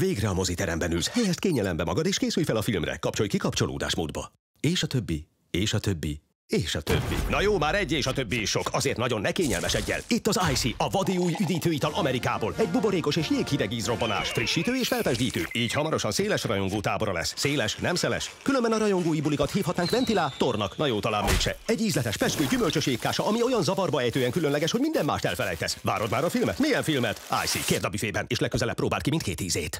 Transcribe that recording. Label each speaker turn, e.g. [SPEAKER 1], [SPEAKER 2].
[SPEAKER 1] Végre a moziteremben ülsz, helyezd kényelembe magad, és készülj fel a filmre. Kapcsolj ki kapcsolódásmódba. És a többi, és a többi, és a többi. Na jó, már egy és a többi is sok, azért nagyon ne kényelmesedj Itt az IC, a vadi új üdítőital Amerikából. Egy buborékos és jéghideg ízrobbanás, frissítő és felpesdítő. Így hamarosan széles rajongó tábora lesz. Széles, nem szeles. Különben a rajongói bulikat hívhatnánk ventilátornak, na jó, talán mégse. Egy ízletes, peskő, gyümölcsös ékkása, ami olyan zavarba ejtően különleges, hogy minden mást elfelejtesz. Várod már a filmet? Milyen filmet? IC, kérd a büfében, és legközelebb próbáld ki mindkét ízét.